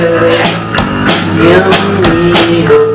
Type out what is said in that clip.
you need a